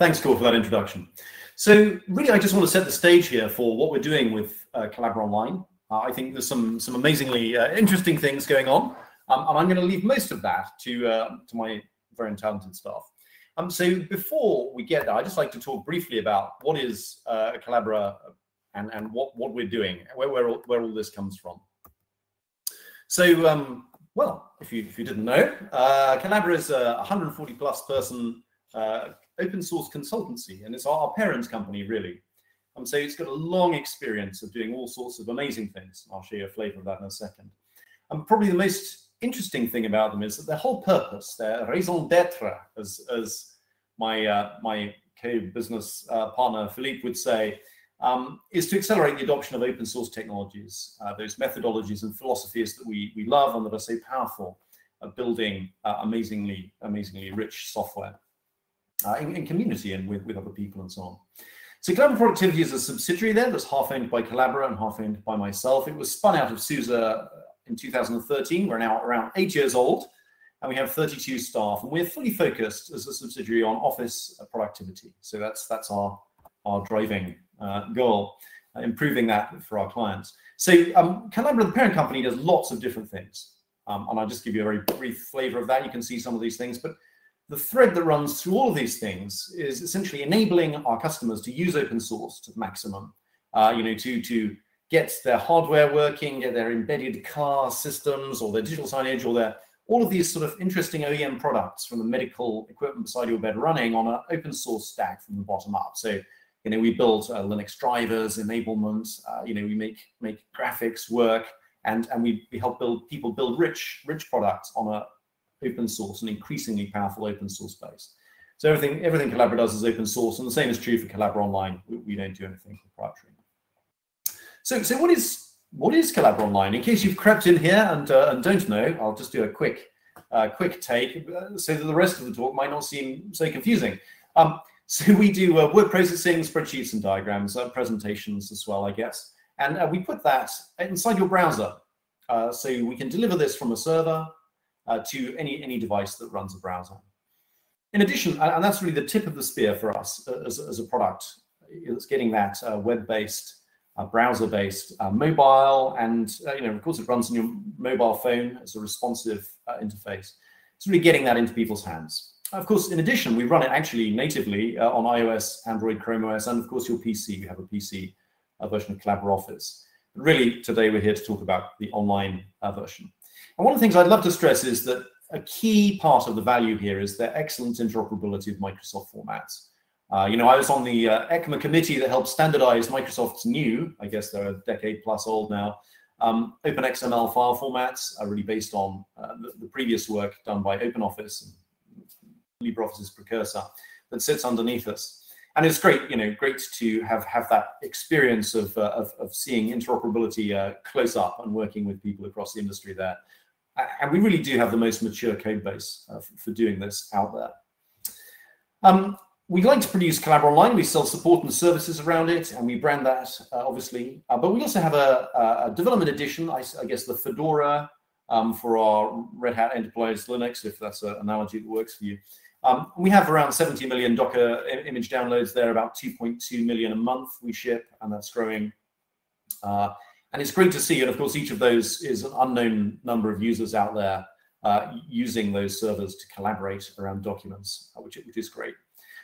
Thanks, Cor, for that introduction. So really, I just want to set the stage here for what we're doing with uh, Collabora Online. Uh, I think there's some some amazingly uh, interesting things going on, um, and I'm going to leave most of that to uh, to my very talented staff. Um, so before we get there, I'd just like to talk briefly about what is uh, Collabora and and what what we're doing, where where all, where all this comes from. So um, well, if you if you didn't know, uh, Collabora is a 140 plus person uh, open source consultancy, and it's our, parent company, really. Um, so it's got a long experience of doing all sorts of amazing things. I'll show you a flavor of that in a second. And probably the most interesting thing about them is that their whole purpose, their raison d'etre, as, as my, uh, my co-business uh, partner Philippe would say, um, is to accelerate the adoption of open source technologies, uh, those methodologies and philosophies that we, we love and that are so powerful at building uh, amazingly, amazingly rich software uh, in, in, community and with, with other people and so on. So Collabora Productivity is a subsidiary there that's half owned by Collabora and half owned by myself. It was spun out of SUSE uh, in 2013. We're now around eight years old and we have 32 staff and we're fully focused as a subsidiary on office productivity. So that's that's our, our driving uh, goal, uh, improving that for our clients. So um, Collabora, the parent company, does lots of different things. Um, and I'll just give you a very brief flavor of that. You can see some of these things, but the thread that runs through all of these things is essentially enabling our customers to use open source to the maximum. Uh, you know, to to get their hardware working, get their embedded car systems or their digital signage or their all of these sort of interesting OEM products from the medical equipment side beside your bed running on an open source stack from the bottom up. So, you know, we build uh, Linux drivers, enablement, uh, you know, we make make graphics work and, and we, we help build people build rich, rich products on a open source and increasingly powerful open source base. So everything everything Collabora does is open source, and the same is true for Collabora Online. We, we don't do anything proprietary. So so what is what is Collabora Online? In case you've crept in here and uh, and don't know, I'll just do a quick uh, quick take uh, so that the rest of the talk might not seem so confusing. Um, so we do uh, word processing, spreadsheets and diagrams, uh, presentations as well, I guess. And uh, we put that inside your browser. so we can deliver this from a server to any, any device that runs a browser. In addition, and that's really the tip of the spear for us as, as a product, it's getting that web-based, uh, browser-based, uh, mobile, and uh, you know, of course, it runs on your mobile phone as a responsive interface. It's really getting that into people's hands. Of course, in addition, we run it actually natively on iOS, Android, Chrome OS, and of course your PC. You have a PC version of Collabora Office. But really, today we're here to talk about the online version. And one of the things I'd love to stress is that a key part of the value here is their excellent interoperability with Microsoft formats. Uh, you know, I was on the uh, ECMA committee that helped standardize Microsoft's new, I guess they're a decade plus old now, um, OpenXML file formats are really based on uh, the, the, previous work done by OpenOffice LibreOffice's precursor that sits underneath us. And it's great, you know, great to have have that experience of, uh, of, of, seeing interoperability uh, close up and working with people across the industry there and we really do have the most mature code base uh, for, for, doing this out there. Um, we like to produce Collabora Online. We sell support and services around it, and we brand that, uh, obviously. Uh, but we also have a, a development edition, I, I, guess the Fedora um, for our Red Hat Enterprise Linux, if that's an analogy that works for you. Um, we have around 70 million Docker image downloads there, about 2.2 million a month we ship, and that's growing. Uh, and it's great to see, and of course, each of those is an unknown number of users out there uh, using those servers to collaborate around documents, which, which is great.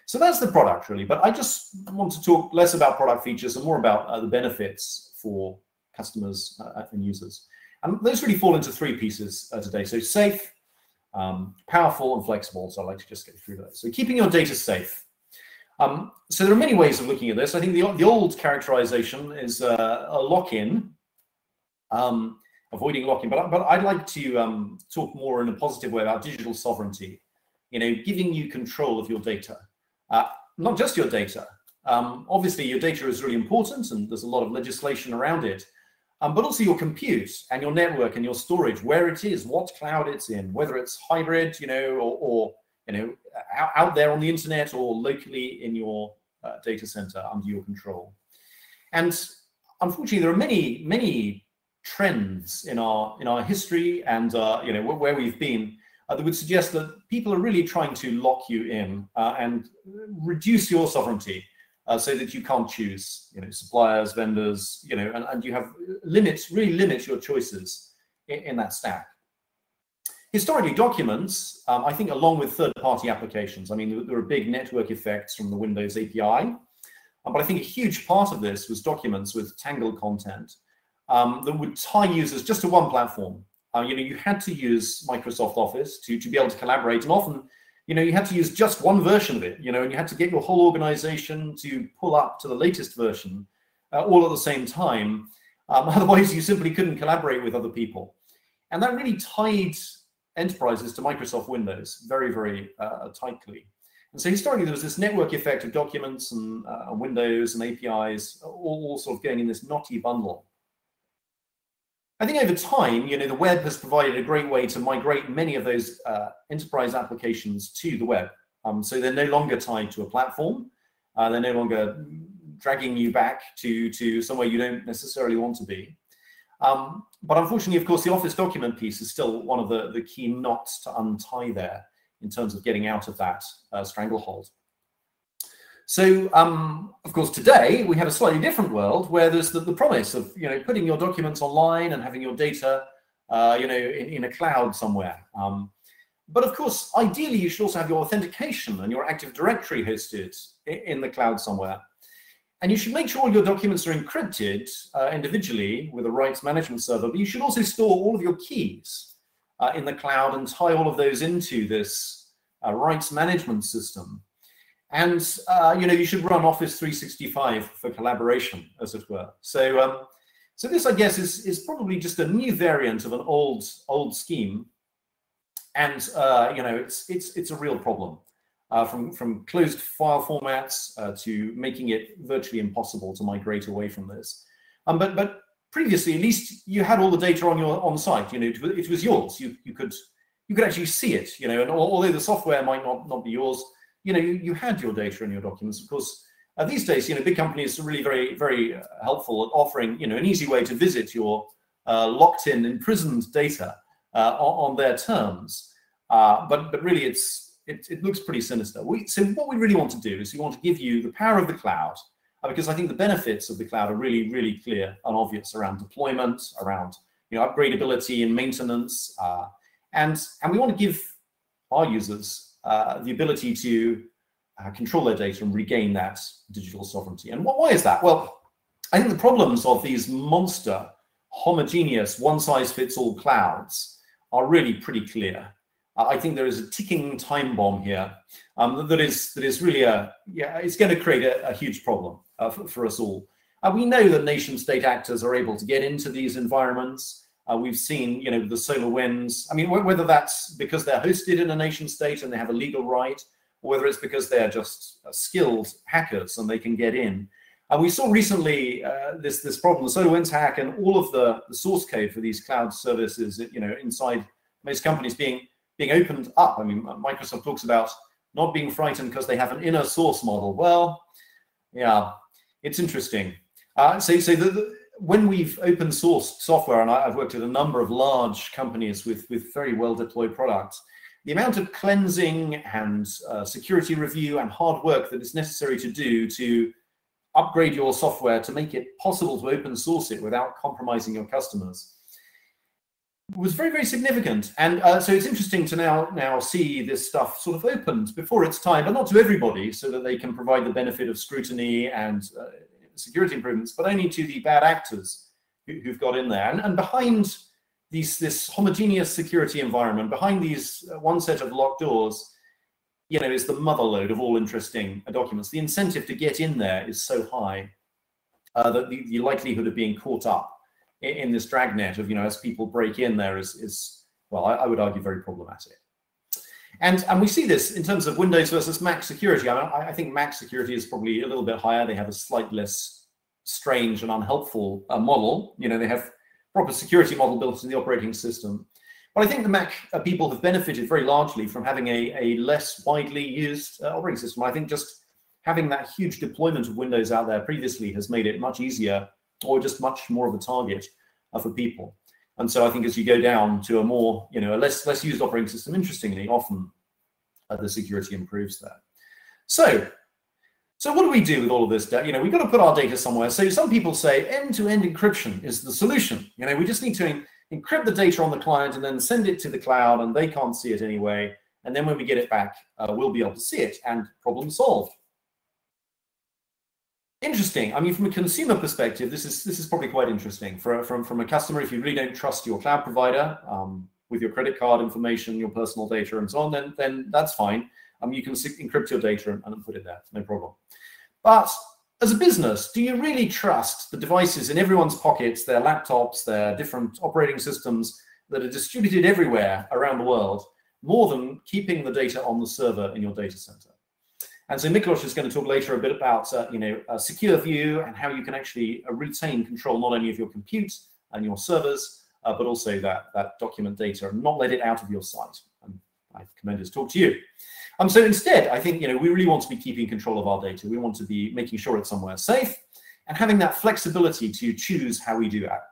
So that's the product really, but I just want to talk less about product features and more about uh, the benefits for customers uh, and users. And those really fall into three pieces uh, today. So safe, um, powerful, and flexible. So I'd like to just get through those. So keeping your data safe. Um, so there are many ways of looking at this. I think the, the old characterization is uh, a lock-in, um, avoiding locking. But, but I'd like to um, talk more in a positive way about digital sovereignty, you know, giving you control of your data, uh, not just your data. Um, obviously, your data is really important and there's a lot of legislation around it, um, but also your compute and your network and your storage, where it is, what cloud it's in, whether it's hybrid, you know, or, or you know, out, out, there on the internet or locally in your uh, data center under your control. And unfortunately, there are many, many trends in our in our history and uh, you know where we've been that would suggest that people are really trying to lock you in uh, and reduce your sovereignty uh, so that you can't choose you know suppliers vendors you know and, and you have limits really limit your choices in, in that stack historically documents um, i think along with third-party applications i mean there are big network effects from the windows api um, but i think a huge part of this was documents with tangled content um, that would tie users just to one platform. Uh, you know, you had to use Microsoft Office to, to be able to collaborate, and often, you know, you had to use just one version of it. You know, and you had to get your whole organization to pull up to the latest version uh, all at the same time. Um, otherwise, you simply couldn't collaborate with other people, and that really tied enterprises to Microsoft Windows very, very uh, tightly. And so historically, there was this network effect of documents and uh, Windows and APIs all, all sort of going in this knotty bundle. I think over time, you know, the web has provided a great way to migrate many of those uh, enterprise applications to the web. Um, so they're no longer tied to a platform. Uh, they're no longer dragging you back to, to somewhere you don't necessarily want to be. Um, but unfortunately, of course, the Office document piece is still one of the, the key knots to untie there in terms of getting out of that uh, stranglehold. So, um, of course, today we have a slightly different world where there's the, the promise of you know putting your documents online and having your data, uh, you know, in, in, a cloud somewhere. Um, but of course, ideally, you should also have your authentication and your Active Directory hosted in, the cloud somewhere. And you should make sure all your documents are encrypted uh, individually with a rights management server, but you should also store all of your keys uh, in the cloud and tie all of those into this uh, rights management system. And uh, you know, you should run Office 365 for collaboration, as it were. So, um, so this, I guess, is is probably just a new variant of an old old scheme, and uh, you know, it's it's it's a real problem. Uh, from from closed file formats uh, to making it virtually impossible to migrate away from this. Um, but but previously, at least you had all the data on your on site. You know, it, was yours. You you could you could actually see it. You know, and although the software might not not be yours, you know, you, you had your data in your documents. Of course, uh, these days, you know, big companies are really very, very uh, helpful at offering, you know, an easy way to visit your uh, locked-in, imprisoned data uh, on, on, their terms. Uh, but but really, it's it, it looks pretty sinister. We, so what we really want to do is we want to give you the power of the cloud, uh, because I think the benefits of the cloud are really, really clear and obvious around deployment, around you know upgradability and maintenance, and and we want to give our users uh, the ability to uh, control their data and regain that digital sovereignty. And why is that? Well, I think the problems of these monster, homogeneous, one-size-fits-all clouds are really pretty clear. I think there is a ticking time bomb here um, that is that is really a yeah, it's going to create a, a huge problem uh, for, for, us all. We know that nation-state actors are able to get into these environments. Uh, we've seen, you know, the SolarWinds. I mean, whether that's because they're hosted in a nation state and they have a legal right, or whether it's because they're just uh, skilled hackers and they can get in. And we saw recently uh, this this problem, the SolarWinds hack, and all of the, the source code for these cloud services, you know, inside most companies being being opened up. I mean, Microsoft talks about not being frightened because they have an inner source model. Well, yeah, it's interesting. Uh, so, so the, the when we've open sourced software, and I've worked at a number of large companies with, with very well deployed products, the amount of cleansing and uh, security review and hard work that is necessary to do to upgrade your software to make it possible to open source it without compromising your customers was very, very significant. And uh, so it's interesting to now now see this stuff sort of opened before its time, but not to everybody, so that they can provide the benefit of scrutiny and uh, security improvements, but only to the bad actors who, have got in there. And, and behind these, this homogeneous security environment, behind these uh, one set of locked doors, you know, is the motherload of all interesting documents. The incentive to get in there is so high uh, that the, the, likelihood of being caught up in, in, this dragnet of, you know, as people break in there is, is well, I, I would argue very problematic. And, and we see this in terms of Windows versus Mac security. I, I, think Mac security is probably a little bit higher. They have a slightly less strange and unhelpful uh, model. You know, they have proper security model built in the operating system. But I think the Mac uh, people have benefited very largely from having a, a less widely used uh, operating system. I think just having that huge deployment of Windows out there previously has made it much easier or just much more of a target uh, for people. And so I think as you go down to a more, you know, a less less used operating system, interestingly, often uh, the security improves there. So, so what do we do with all of this data? You know, we've got to put our data somewhere. So some people say end-to-end -end encryption is the solution. You know, we just need to encrypt the data on the client and then send it to the cloud and they can't see it anyway. And then when we get it back, uh, we'll be able to see it and problem solved. Interesting. I mean, from a consumer perspective, this is this is probably quite interesting. For, from, from a customer, if you really don't trust your cloud provider um, with your credit card information, your personal data, and so on, then, then that's fine. Um, you can encrypt your data and, and put it there, no problem. But as a business, do you really trust the devices in everyone's pockets, their laptops, their different operating systems that are distributed everywhere around the world, more than keeping the data on the server in your data center? And so Miklos is going to talk later a bit about, uh, you know, a secure view and how you can actually uh, retain control not only of your compute and your servers, uh, but also that, that document data and not let it out of your sight. And I commend his talk to you. Um, so instead, I think, you know, we really want to be keeping control of our data. We want to be making sure it's somewhere safe and having that flexibility to choose how we do that.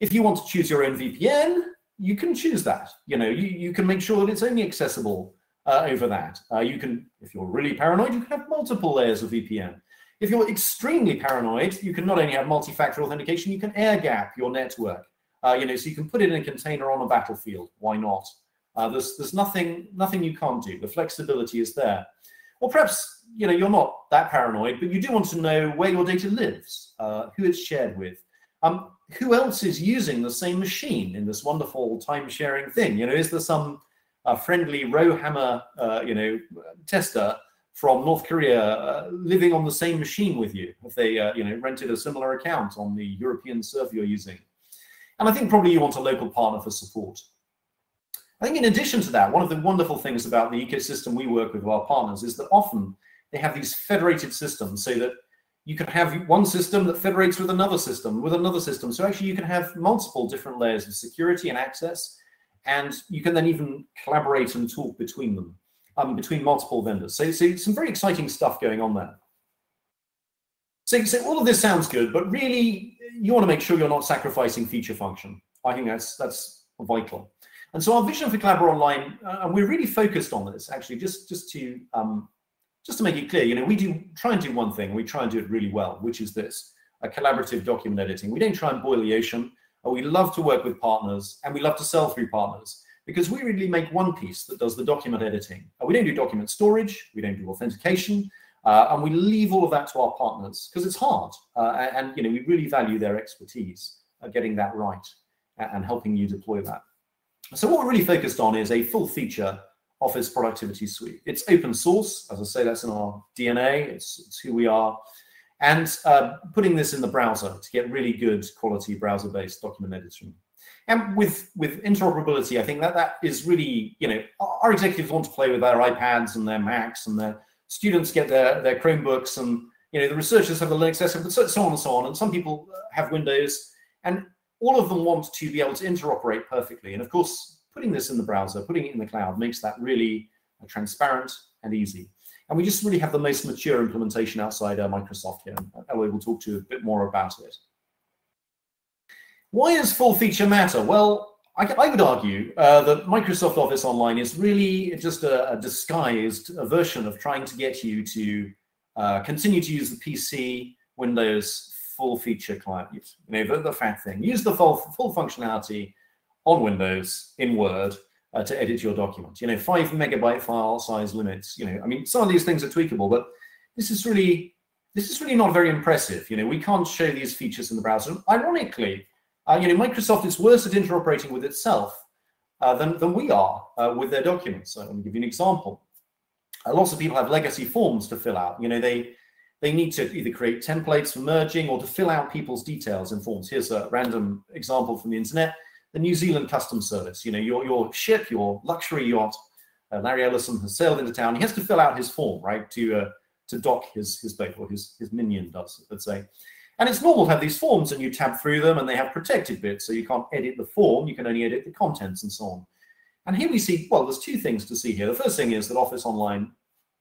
If you want to choose your own VPN, you can choose that. You know, you, you can make sure that it's only accessible uh, over that. Uh, you can, if you're really paranoid, you can have multiple layers of VPN. If you're extremely paranoid, you can not only have multi-factor authentication, you can air gap your network. Uh, you know, so you can put it in a container on a battlefield. Why not? Uh, there's there's nothing nothing you can't do. The flexibility is there. Or perhaps you know you're not that paranoid, but you do want to know where your data lives, uh, who it's shared with, um, who else is using the same machine in this wonderful time sharing thing. You know, is there some a friendly Rowhammer, uh, you know, tester from North Korea uh, living on the same machine with you if they, uh, you know, rented a similar account on the European server you're using. And I think probably you want a local partner for support. I think in addition to that, one of the wonderful things about the ecosystem we work with our partners is that often they have these federated systems so that you can have one system that federates with another system, with another system. So actually you can have multiple different layers of security and access and you can then even collaborate and talk between them, um, between multiple vendors. So, so some very exciting stuff going on there. So, so all of this sounds good, but really you want to make sure you're not sacrificing feature function. I think that's that's vital. And so our vision for Collabora Online, uh, and we're really focused on this actually, just just to um, just to make it clear, you know, we do try and do one thing, we try and do it really well, which is this, a collaborative document editing. We don't try and boil the ocean we love to work with partners and we love to sell through partners because we really make one piece that does the document editing. Uh, we don't do document storage, we don't do authentication, uh, and we leave all of that to our partners because it's hard. Uh, and you know we really value their expertise at getting that right and helping you deploy that. So what we're really focused on is a full feature Office Productivity Suite. It's open source, as I say, that's in our DNA, it's, it's who we are and uh, putting this in the browser to get really good quality browser-based document editing. And with with interoperability, I think that that is really, you know, our executives want to play with their iPads and their Macs, and their students get their their Chromebooks, and you know, the researchers have the Linux desktop, but so, so on and so on. And some people have Windows, and all of them want to be able to interoperate perfectly. And of course, putting this in the browser, putting it in the cloud, makes that really transparent and easy. And we just really have the most mature implementation outside uh, Microsoft here. Eloy will talk to you a bit more about it. Why does full feature matter? Well, I, I would argue uh, that Microsoft Office Online is really just a, a disguised a version of trying to get you to uh, continue to use the PC, Windows full feature client, you know, the, the fat thing. Use the full, full functionality on Windows in Word uh, to edit your document. You know, five megabyte file size limits. You know, I mean, some of these things are tweakable, but this is really this is really not very impressive. You know, we can't show these features in the browser. Ironically, uh, you know, Microsoft is worse at interoperating with itself uh, than than we are uh, with their documents. So let me give you an example. Uh, lots of people have legacy forms to fill out. You know, they they need to either create templates for merging or to fill out people's details in forms. Here's a random example from the internet the New Zealand Customs Service. You know, your, your ship, your luxury yacht, uh, Larry Ellison has sailed into town. He has to fill out his form, right, to uh, to dock his his boat, or his his minion does, let's say. And it's normal to have these forms, and you tab through them, and they have protected bits, so you can't edit the form. You can only edit the contents and so on. And here we see, well, there's two things to see here. The first thing is that Office Online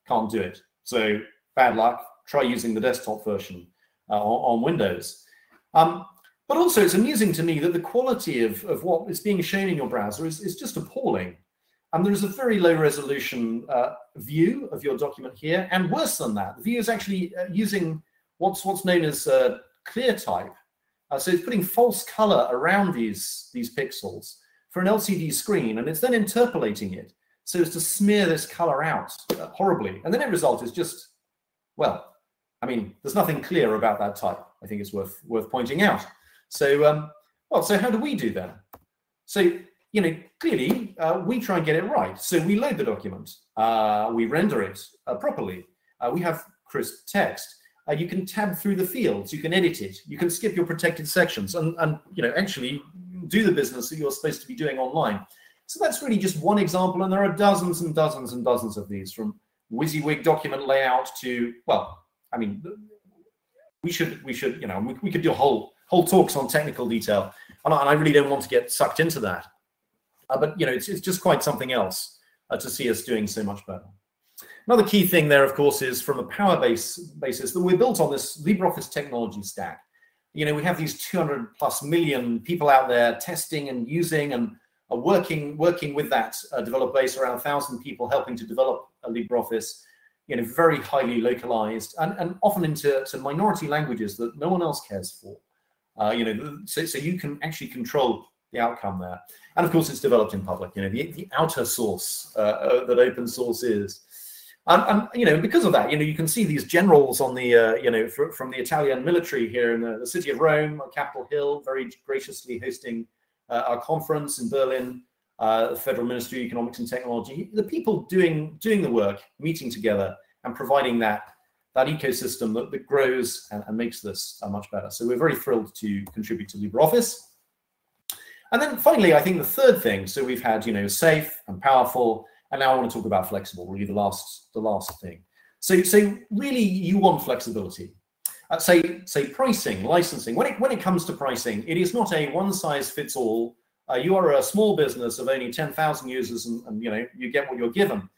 can't do it. So bad luck. Try using the desktop version uh, on, Windows. Um, but also, it's amusing to me that the quality of, of what is being shown in your browser is, is just appalling. And there is a very low resolution uh, view of your document here. And worse than that, the view is actually uh, using what's, what's known as uh, ClearType. Uh, so it's putting false color around these, these pixels for an LCD screen, and it's then interpolating it so as to smear this color out uh, horribly. And the net result is just, well, I mean, there's nothing clear about that type. I think it's worth worth pointing out. So, um, well, so how do we do that? So, you know, clearly uh, we try and get it right. So we load the document, uh, we render it uh, properly. Uh, we have crisp text. Uh, you can tab through the fields, you can edit it, you can skip your protected sections, and, and you know actually do the business that you're supposed to be doing online. So that's really just one example, and there are dozens and dozens and dozens of these, from WYSIWYG document layout to well, I mean, we should we should you know we, we could do a whole whole talks on technical detail, and I, and I really don't want to get sucked into that. Uh, but you know, it's it's just quite something else uh, to see us doing so much better. Another key thing there, of course, is from a power base basis that we're built on this LibreOffice technology stack. You know, we have these 200 plus million people out there testing and using and are working working with that uh, developer base, around a thousand people helping to develop a LibreOffice you know, very highly localized and, and often into to minority languages that no one else cares for. Uh, you know, so, so you can actually control the outcome there. And of course, it's developed in public, you know, the, the outer source uh, uh, that open source is. And, and, you know, because of that, you know, you can see these generals on the, uh, you know, fr from the Italian military here in the, the, city of Rome, Capitol Hill, very graciously hosting uh, our conference in Berlin uh, the Federal Ministry of Economics and Technology, the people doing doing the work, meeting together and providing that that ecosystem that, that grows and, and makes this uh, much better. So we're very thrilled to contribute to LibreOffice. And then finally, I think the third thing, so we've had, you know, safe and powerful, and now I want to talk about flexible, really the last the last thing. So, so really you want flexibility. Uh, say, say pricing, licensing. When it, when it comes to pricing, it is not a one size fits all uh, you are a small business of only 10,000 users and, and, you know you get what you're given.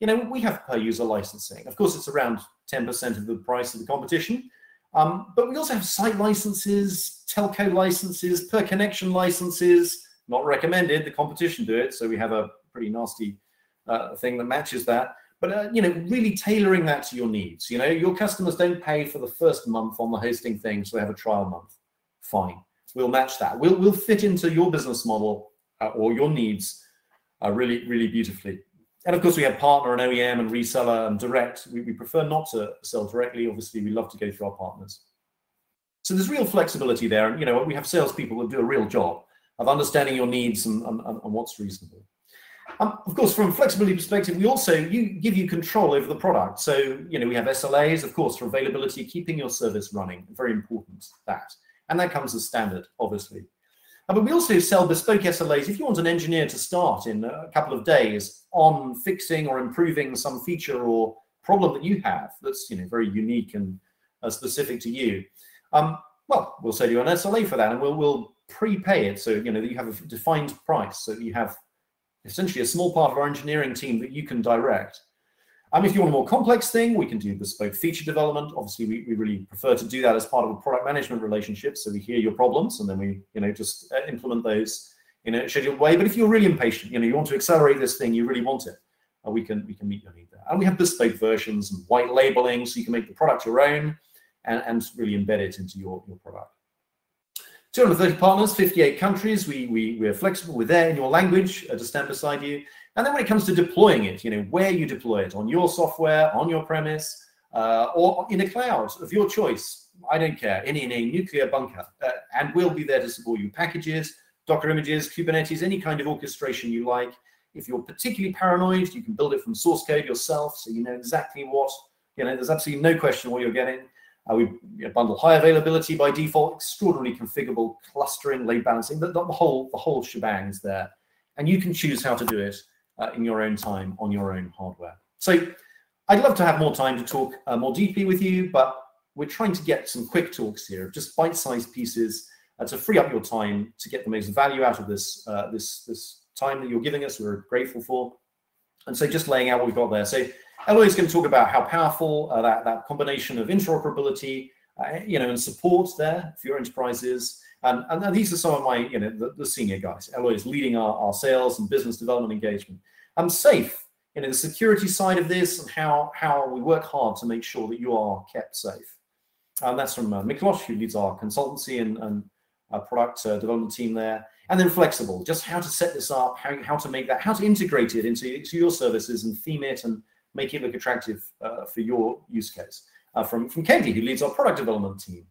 You know, we have per user licensing. Of course, it's around 10% of the price of the competition. Um, but we also have site licenses, telco licenses, per connection licenses, not recommended. The competition do it. So we have a pretty nasty uh, thing that matches that. But, uh, you know, really tailoring that to your needs. You know, your customers don't pay for the first month on the hosting thing, so they have a trial month. Fine we'll match that. We'll, we'll fit into your business model uh, or your needs uh, really, really beautifully. And of course, we have partner and OEM and reseller and direct. We, we prefer not to sell directly. Obviously, we love to go through our partners. So there's real flexibility there. And, you know, we have salespeople that do a real job of understanding your needs and, and, and what's reasonable. Um, of course, from a flexibility perspective, we also you give you control over the product. So, you know, we have SLAs, of course, for availability, keeping your service running. Very important that. And that comes as standard, obviously. Uh, but we also sell bespoke SLAs. If you want an engineer to start in a couple of days on fixing or improving some feature or problem that you have that's you know very unique and uh, specific to you, um, well, we'll sell you an SLA for that, and we'll we'll prepay it so you know that you have a defined price, so you have essentially a small part of our engineering team that you can direct um, if you want a more complex thing, we can do bespoke feature development. Obviously, we, we really prefer to do that as part of a product management relationship. So we hear your problems and then we, you know, just uh, implement those in a scheduled way. But if you're really impatient, you know, you want to accelerate this thing, you really want it, uh, we can we can meet your need there. And we have bespoke versions and white labeling, so you can make the product your own and, and really embed it into your, your product. 230 partners, 58 countries. We, we, we're flexible. We're there in your language uh, to stand beside you. And then when it comes to deploying it, you know, where you deploy it on your software, on your premise, uh, or in a cloud of your choice. I don't care, in, in a nuclear bunker. Uh, and we'll be there to support you. Packages, Docker images, Kubernetes, any kind of orchestration you like. If you're particularly paranoid, you can build it from source code yourself so you know exactly what, you know, there's absolutely no question what you're getting. Uh, we bundle high availability by default, extraordinarily configurable clustering, load balancing, the, the, whole the whole shebang's there. And you can choose how to do it uh, in your own time on your own hardware. So I'd love to have more time to talk uh, more deeply with you, but we're trying to get some quick talks here, just bite-sized pieces uh, to free up your time to get the most value out of this, uh, this, this time that you're giving us. We're grateful for. And so just laying out what we've got there. So Eloy is going to talk about how powerful uh, that, that combination of interoperability, uh, you know, and support there for your enterprises. And, and these are some of my, you know, the, the senior guys. Eloy is leading our, our sales and business development engagement. I'm safe, you know, the security side of this and how, how we work hard to make sure that you are kept safe. And that's from uh, Miklos, who leads our consultancy and, and uh, product uh, development team there. And then flexible, just how to set this up, how, how to make that, how to integrate it into, into your services and theme it and make it look attractive uh, for your use case. Uh, from, from Katie, who leads our product development team.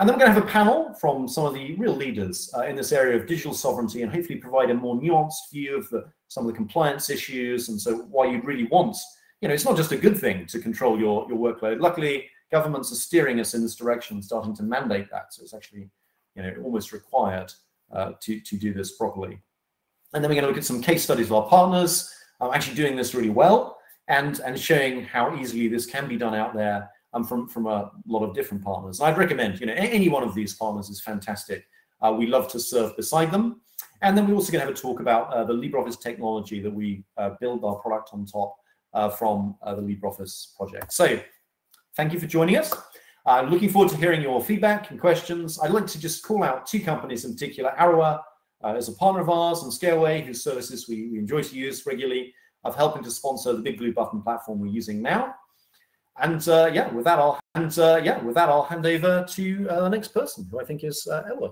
And then we're going to have a panel from some of the real leaders uh, in this area of digital sovereignty and hopefully provide a more nuanced view of the, some of the compliance issues and so why you'd really want, you know, it's not just a good thing to control your, your workload. Luckily, governments are steering us in this direction, starting to mandate that. So it's actually, you know, almost required uh, to, to do this properly. And then we're going to look at some case studies of our partners uh, actually doing this really well and, and showing how easily this can be done out there um, from, from a lot of different partners. I'd recommend, you know, any one of these partners is fantastic. Uh, we love to serve beside them. And then we're also going to have a talk about uh, the LibreOffice technology that we uh, build our product on top uh, from uh, the LibreOffice project. So thank you for joining us. I'm looking forward to hearing your feedback and questions. I'd like to just call out two companies in particular. Arawa uh, is a partner of ours and Scaleway, whose services we, we enjoy to use regularly, of helping to sponsor the Big Blue Button platform we're using now. And uh, yeah, with that, I'll and uh, yeah, with that, I'll hand over to uh, the next person, who I think is uh, Eloy.